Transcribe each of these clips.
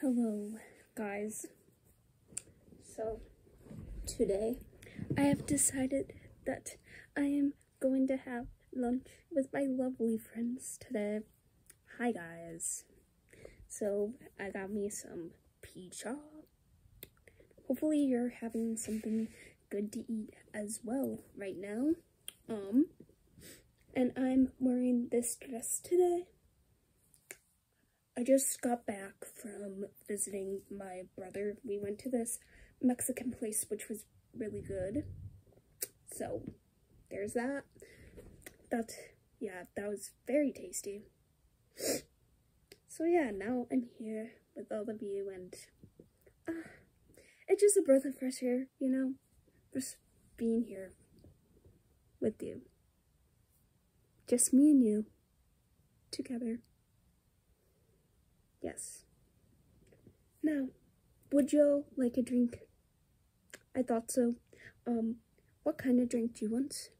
Hello, guys. So, today I have decided that I am going to have lunch with my lovely friends today. Hi, guys. So, I got me some pizza. Hopefully, you're having something good to eat as well right now. Um, and I'm wearing this dress today. I just got back from visiting my brother. We went to this Mexican place, which was really good. So, there's that. That, yeah, that was very tasty. So, yeah, now I'm here with all of you, and uh, it's just a breath of fresh air, you know? Just being here with you. Just me and you together. Yes. Now, would y'all like a drink? I thought so. Um, what kind of drink do you want?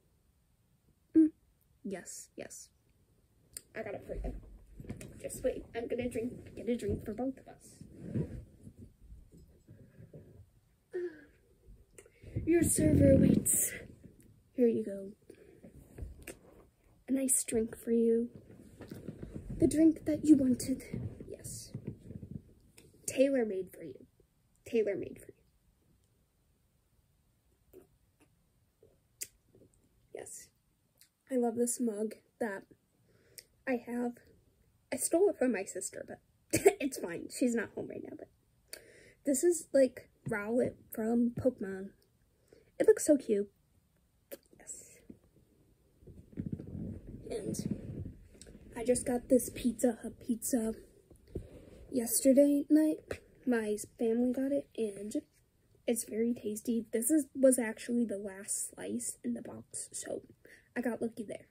Mm, yes, yes. I got it for you. Just wait, I'm gonna drink, get a drink for both of us. Your server waits. Here you go. A nice drink for you. The drink that you wanted. Yes. Tailor made for you. Tailor made for you. Yes. I love this mug that I have. I stole it from my sister, but it's fine. She's not home right now, but this is like Rowlet from Pokemon. It looks so cute. Yes. And I just got this Pizza Hut pizza yesterday night. My family got it and it's very tasty. This is was actually the last slice in the box, so I got lucky there.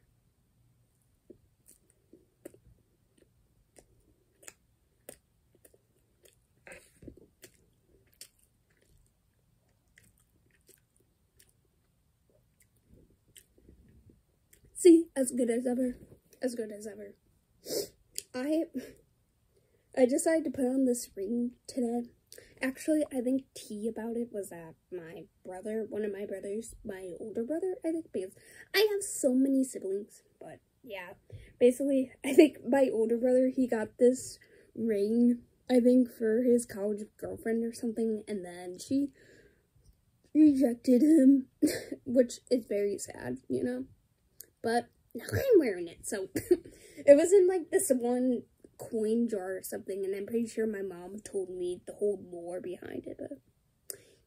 See, as good as ever. As good as ever. I I decided to put on this ring today. Actually, I think tea about it was that my brother, one of my brothers, my older brother, I think, because I have so many siblings, but yeah. Basically, I think my older brother, he got this ring, I think, for his college girlfriend or something, and then she rejected him, which is very sad, you know? But now I'm wearing it, so it was in like this one coin jar or something, and I'm pretty sure my mom told me the whole lore behind it, but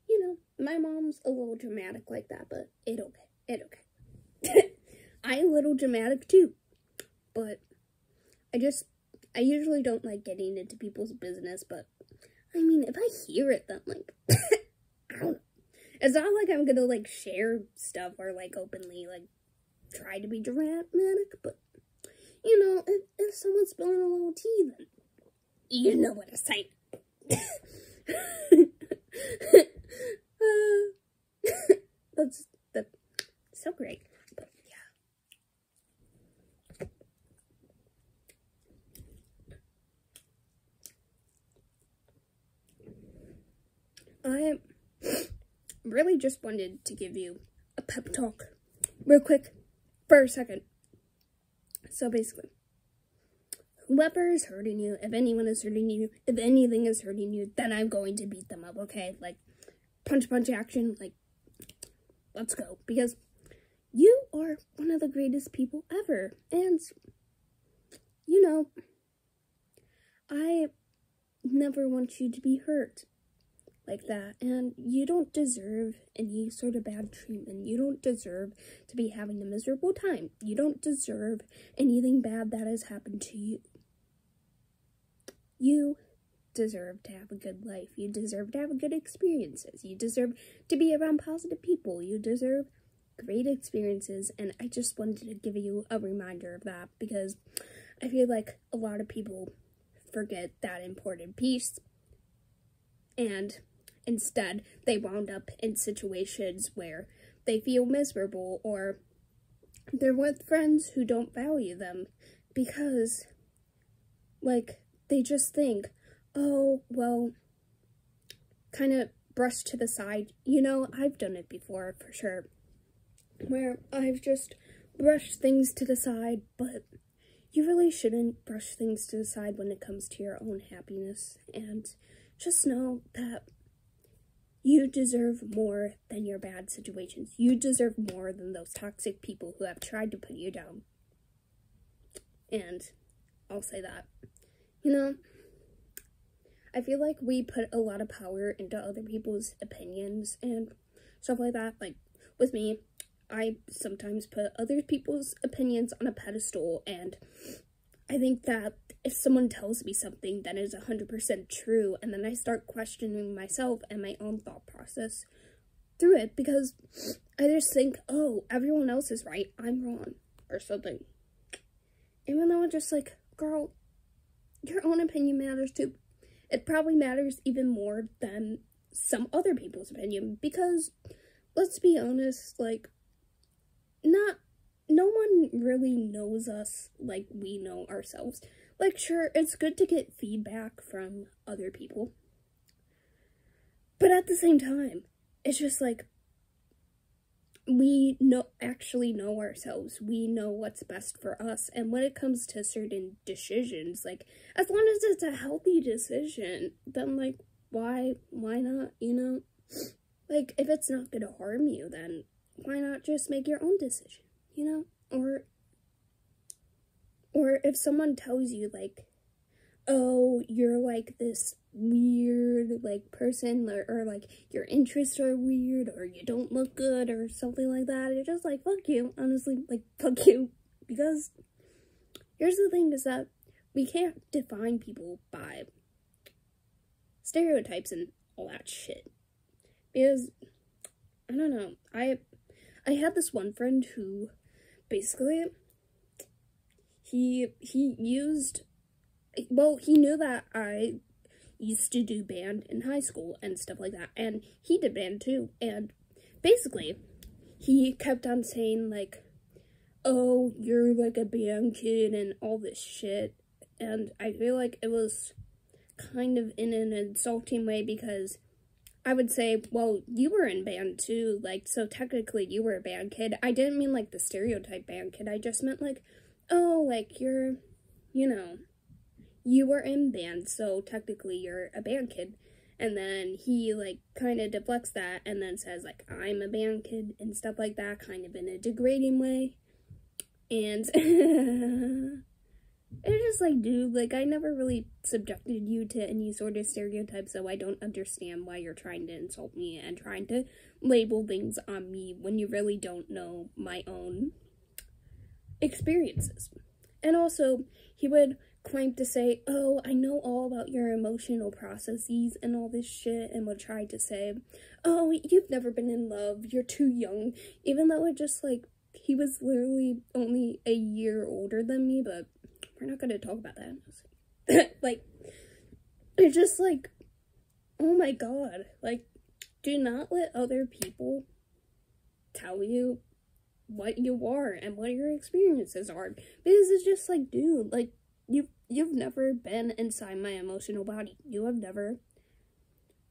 you know, my mom's a little dramatic like that, but it okay, it okay. I'm a little dramatic too, but I just, I usually don't like getting into people's business, but I mean, if I hear it, then like, I don't know. It's not like I'm gonna like share stuff or like openly like try to be dramatic, but you know, if, if someone's spilling a little tea, then you know what to say. uh, that's that's so great. But yeah. I really just wanted to give you a pep talk real quick for a second. So basically, whoever is hurting you, if anyone is hurting you, if anything is hurting you, then I'm going to beat them up, okay? Like, punch, punch action, like, let's go. Because you are one of the greatest people ever. And, you know, I never want you to be hurt like that. And you don't deserve any sort of bad treatment. You don't deserve to be having a miserable time. You don't deserve anything bad that has happened to you. You deserve to have a good life. You deserve to have good experiences. You deserve to be around positive people. You deserve great experiences. And I just wanted to give you a reminder of that because I feel like a lot of people forget that important piece. And Instead, they wound up in situations where they feel miserable or they're with friends who don't value them because, like, they just think, oh, well, kind of brush to the side. You know, I've done it before for sure. Where I've just brushed things to the side, but you really shouldn't brush things to the side when it comes to your own happiness. And just know that you deserve more than your bad situations. You deserve more than those toxic people who have tried to put you down. And I'll say that. You know, I feel like we put a lot of power into other people's opinions and stuff like that. Like, with me, I sometimes put other people's opinions on a pedestal, and I think that if someone tells me something that is 100% true, and then I start questioning myself and my own thought process through it, because I just think, oh, everyone else is right, I'm wrong, or something. Even though it's just like, girl, your own opinion matters too it probably matters even more than some other people's opinion because let's be honest, like not no one really knows us like we know ourselves. Like sure, it's good to get feedback from other people. But at the same time, it's just like we know actually know ourselves. We know what's best for us. And when it comes to certain decisions, like as long as it's a healthy decision, then like why why not, you know? Like if it's not to harm you, then why not just make your own decision, you know? Or or if someone tells you like oh, you're like this weird like person or, or, like your interests are weird or you don't look good or something like that. You're just like fuck you, honestly, like fuck you. Because here's the thing is that we can't define people by stereotypes and all that shit. Because I don't know. I I had this one friend who basically he he used well, he knew that I used to do band in high school and stuff like that, and he did band too, and basically, he kept on saying, like, oh, you're like a band kid and all this shit, and I feel like it was kind of in an insulting way because I would say, well, you were in band too, like, so technically you were a band kid. I didn't mean like the stereotype band kid, I just meant like, oh, like you're, you know, you were in band, so technically you're a band kid. And then he, like, kind of deflects that and then says, like, I'm a band kid and stuff like that, kind of in a degrading way. And it's just like, dude, like, I never really subjected you to any sort of stereotype, so I don't understand why you're trying to insult me and trying to label things on me when you really don't know my own experiences. And also, he would claim to say, Oh, I know all about your emotional processes and all this shit, and would try to say, Oh, you've never been in love, you're too young, even though it just like he was literally only a year older than me, but we're not gonna talk about that. like, it's just like, oh my god, like, do not let other people tell you what you are and what your experiences are because it's just like dude like you you've never been inside my emotional body. You have never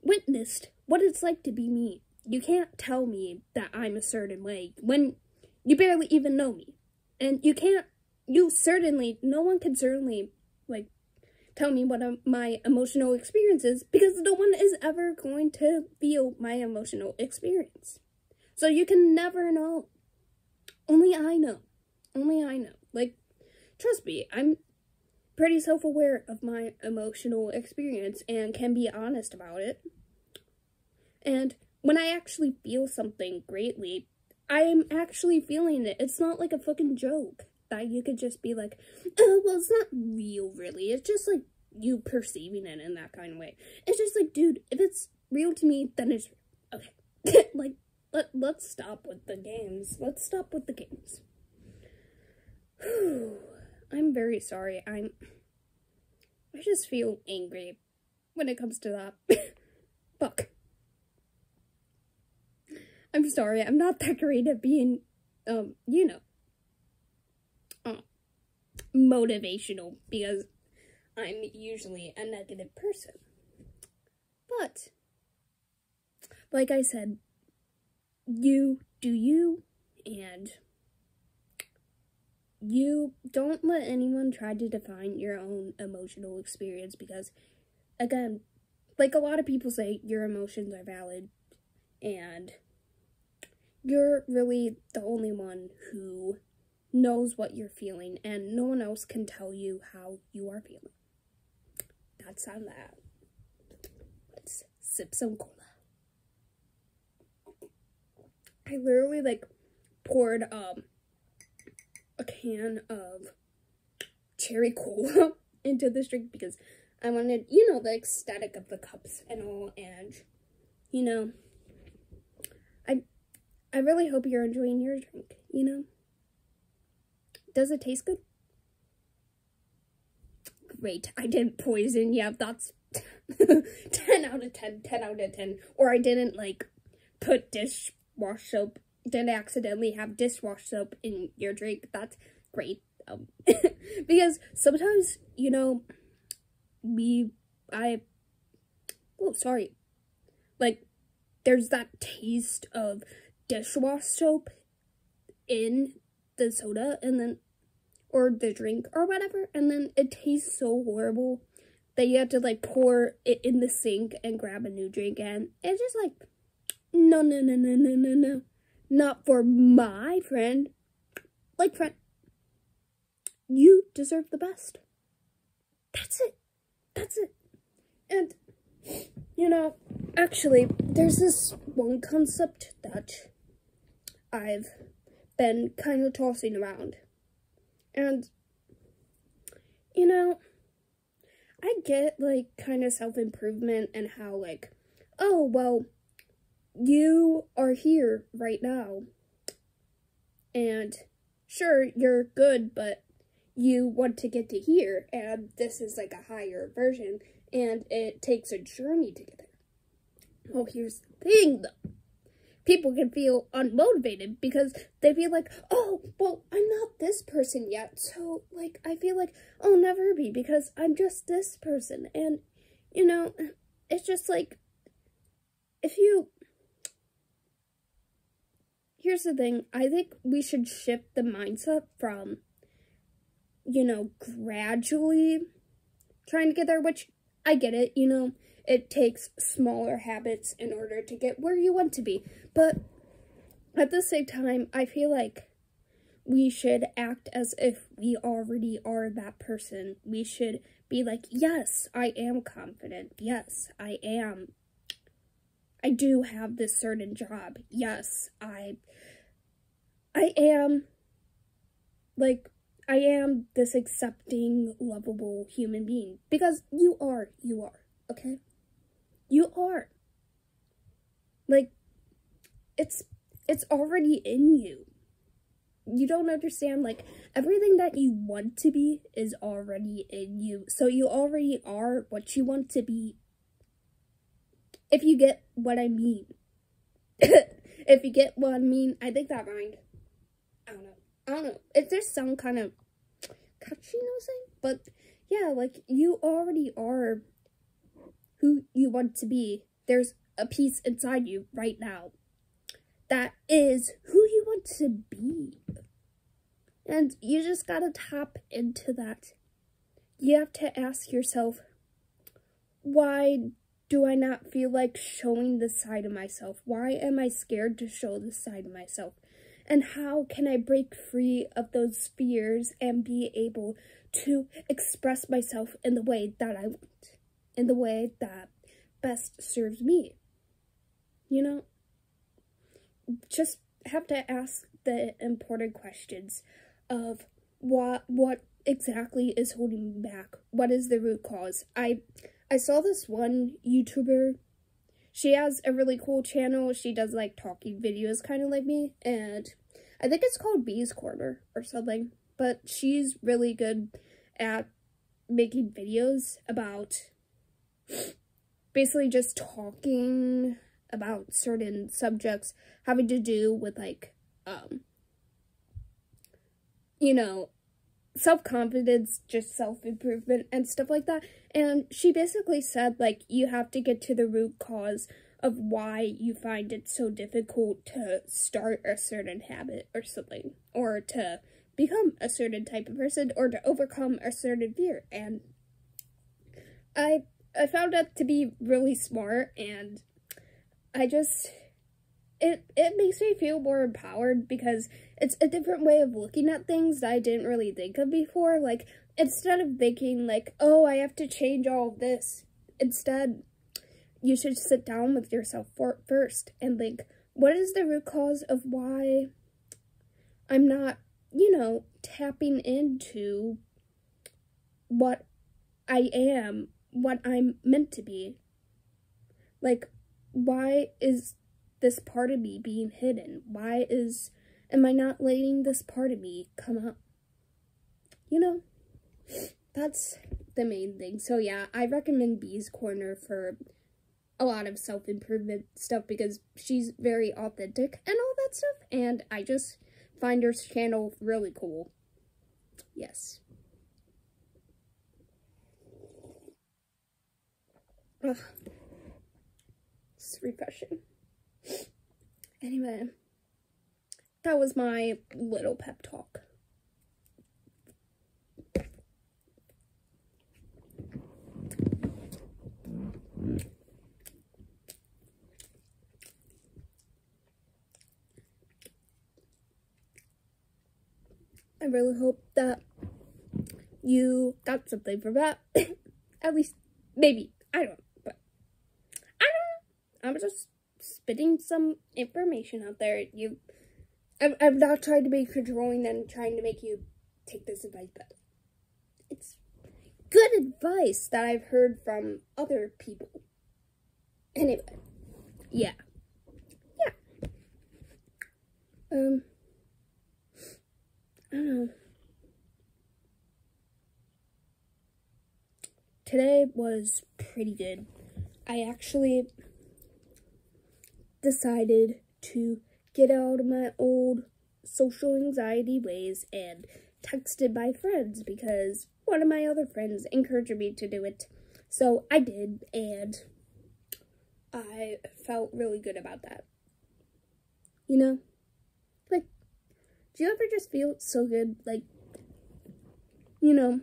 witnessed what it's like to be me. You can't tell me that I'm a certain way when you barely even know me. And you can't you certainly no one can certainly like tell me what um, my emotional experience is because no one is ever going to feel my emotional experience. So you can never know. Only I know. Only I know. Like trust me, I'm pretty self aware of my emotional experience and can be honest about it. And when I actually feel something greatly, I am actually feeling it. It's not like a fucking joke that you could just be like, oh, well, it's not real, really. It's just like you perceiving it in that kind of way. It's just like, dude, if it's real to me, then it's okay. like, let, let's stop with the games. Let's stop with the games. I'm very sorry. I'm. I just feel angry when it comes to that. Fuck. I'm sorry. I'm not that great at being, um, you know, uh, motivational because I'm usually a negative person. But, like I said, you do you, and you don't let anyone try to define your own emotional experience because, again, like a lot of people say, your emotions are valid, and you're really the only one who knows what you're feeling, and no one else can tell you how you are feeling. That's on that. Let's sip some cola. I literally like poured um a can of cherry cola into this drink because I wanted, you know, the aesthetic of the cups and all, and you know, I I really hope you're enjoying your drink, you know. Does it taste good? Great, I didn't poison. Yeah, that's 10 out of 10, 10 out of 10. Or I didn't, like, put dishwash soap, didn't accidentally have dishwash soap in your drink. That's great. Um, because sometimes, you know, we, I, oh, sorry. Like, there's that taste of dishwash soap in the soda and then or the drink or whatever and then it tastes so horrible that you have to like pour it in the sink and grab a new drink and it's just like no no no no no no no. Not for my friend. Like friend. You deserve the best. That's it. That's it. And you know actually there's this one concept that i've been kind of tossing around. And, you know, I get like kind of self improvement and how, like, oh, well, you are here right now. And sure, you're good, but you want to get to here, and this is like a higher version, and it takes a journey to get there. Oh, here's the thing though people can feel unmotivated because they feel like, oh, well, I'm not this person yet. So, like, I feel like I'll never be because I'm just this person. And, you know, it's just like, if you. Here's the thing I think we should shift the mindset from, you know, gradually trying to get there, which I get it, you know it takes smaller habits in order to get where you want to be. But at the same time, I feel like we should act as if we already are that person. We should be like, yes, I am confident. Yes, I am. I do have this certain job. Yes, I I am like I am this accepting, lovable human being because you are, you are, okay? You are. Like, it's, it's already in you. You don't understand, like, everything that you want to be is already in you. So you already are what you want to be. If you get what I mean. if you get what I mean, I think that rhymed. I don't know. I don't know. It just some kind of I'm saying? But yeah, like you already are who you want to be. There's a piece inside you right now that is who you want to be. And you just gotta tap into that. You have to ask yourself, why do I not feel like showing this side of myself? Why am I scared to show this side of myself? And how can I break free of those fears and be able to express myself in the way that I want? in the way that best serves me. You know, just have to ask the important questions of what what exactly is holding me back. What is the root cause? I I saw this one YouTuber. She has a really cool channel. She does like talking videos kind of like me and I think it's called Bee's Corner or something. But she's really good at making videos about basically just talking about certain subjects having to do with like um you know self confidence, just self improvement and stuff like that. And she basically said, like, you have to get to the root cause of why you find it so difficult to start a certain habit or something, or to become a certain type of person, or to overcome a certain fear. And I I found that to be really smart, and I just it it makes me feel more empowered because it's a different way of looking at things that I didn't really think of before. Like instead of thinking like, oh, I have to change all of this, instead you should sit down with yourself for, first and think, what is the root cause of why I'm not, you know, tapping into what I am, what I'm meant to be? Like, why is this part of me being hidden? Why is am I not letting this part of me come up? You know, that's the main thing. So yeah, I recommend Bee's Corner for a lot of self-improvement stuff because she's very authentic and all that stuff and I just find her channel really cool. Yes. Ugh. It's refreshing. Anyway, that was my little pep talk. Really hope that you got something from that. At least, maybe. I don't. But I don't. I'm just spitting some information out there. You, I'm, I'm not trying to be controlling and trying to make you take this advice, but it's good advice that I've heard from other people. Anyway, yeah. Yeah. Um. Today was pretty good. I actually decided to get out of my old social anxiety ways and texted my friends because one of my other friends encouraged me to do it. So I did, and I felt really good about that. You know? Do you ever just feel so good? Like, you know,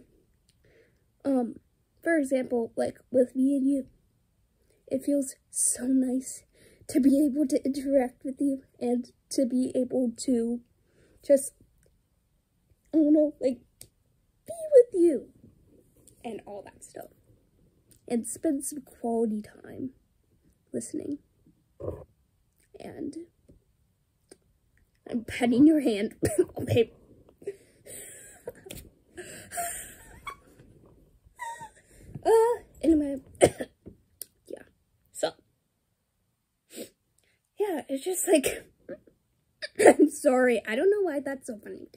um, for example, like with me and you, it feels so nice to be able to interact with you and to be able to just, I don't know, like, be with you and all that stuff. And spend some quality time listening. And I'm petting your hand. okay. uh, anyway. yeah, So. Yeah, it's just like, I'm sorry. I don't know why that's so funny.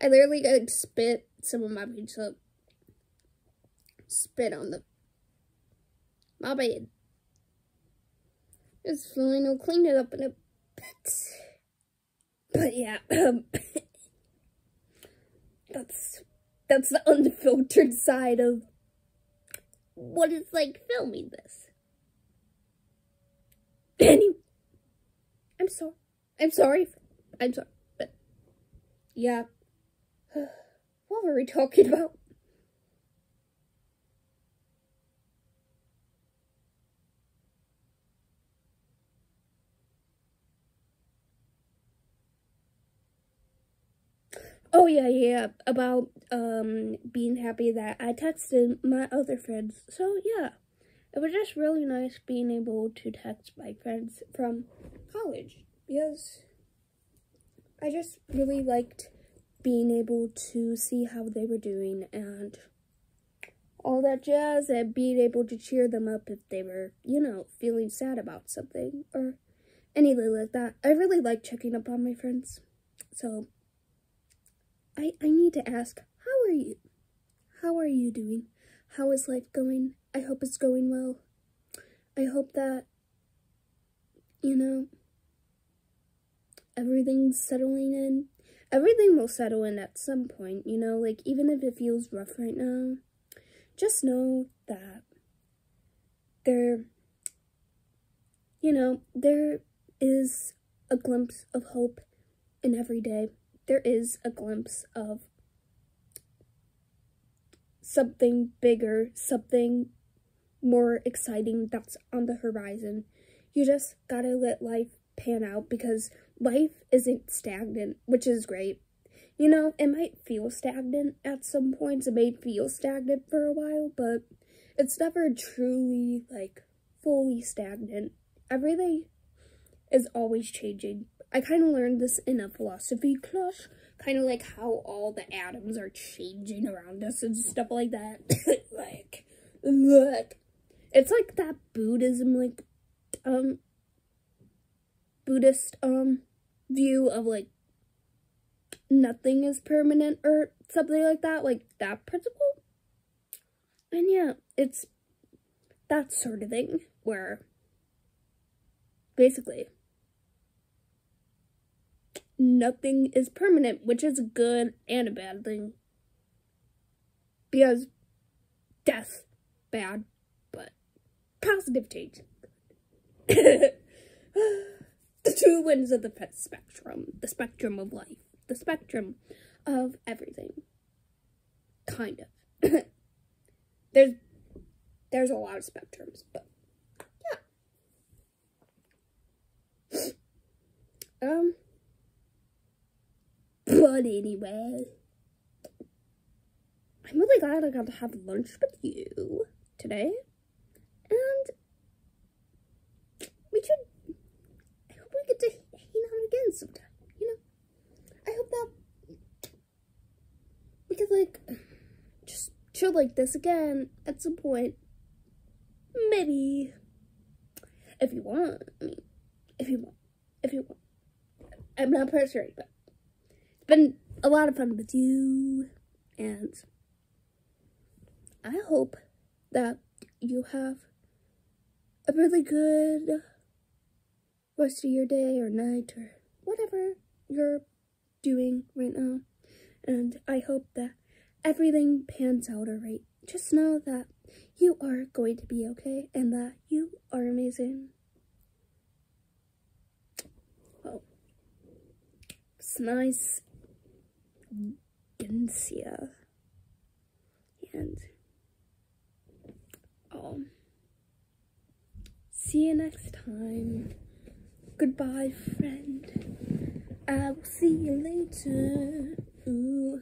I literally like spit some of my pizza, spit on the, my bed. It's fine, I'll clean it up in a bit. But yeah, um, that's, that's the unfiltered side of what it's like filming this. Anyway, I'm sorry. I'm sorry. I'm sorry. But, yeah. what were we talking about? Oh yeah, yeah, about um being happy that I texted my other friends. So yeah it was just really nice being able to text my friends from college because I just really liked being able to see how they were doing and all that jazz and being able to cheer them up if they were, you know, feeling sad about something or anything like that. I really like checking up on my friends. So I I need to ask, how are you? How are you doing? How is life going? I hope it's going well. I hope that, you know, everything's settling in. everything will settle in at some point, you know, like even if it feels rough right now, just know that there, you know, there is a glimpse of hope in every day. There is a glimpse of something bigger, something more exciting that's on the horizon. You just gotta let life pan out because life isn't stagnant, which is great. You know, it might feel stagnant at some points. It may feel stagnant for a while, but it's never truly, like, fully stagnant. Everything is always changing. I kind of learned this in a philosophy class, kind of like how all the atoms are changing around us and stuff like that. like, look. It's like that Buddhism, like, um, Buddhist, um, view of, like, nothing is permanent or something like that, like that principle. And yeah, it's that sort of thing where basically nothing is permanent, which is a good and a bad thing. Because death, bad, but positive change. the two ends of the spectrum, the spectrum of life, the spectrum of everything. Kind of. there's there's a lot of spectrums, but yeah. Um but anyway, I'm really glad I got to have lunch with you today. And we should, I hope we get to hang out again sometime, you know? I hope that we could, like, just chill like this again at some point. Maybe. If you want. I mean, if you want. If you want. I'm not pressuring, but been a lot of fun with you, and I hope that you have a really good rest of your day or night or whatever you're doing right now. And I hope that everything pans out alright. Just know that you are going to be okay and that you are amazing. Well, it's nice Gensia. And um, see you next time. Goodbye, friend. I will see you later. Ooh.